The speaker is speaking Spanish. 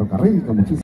Ferrocarril con muchísimo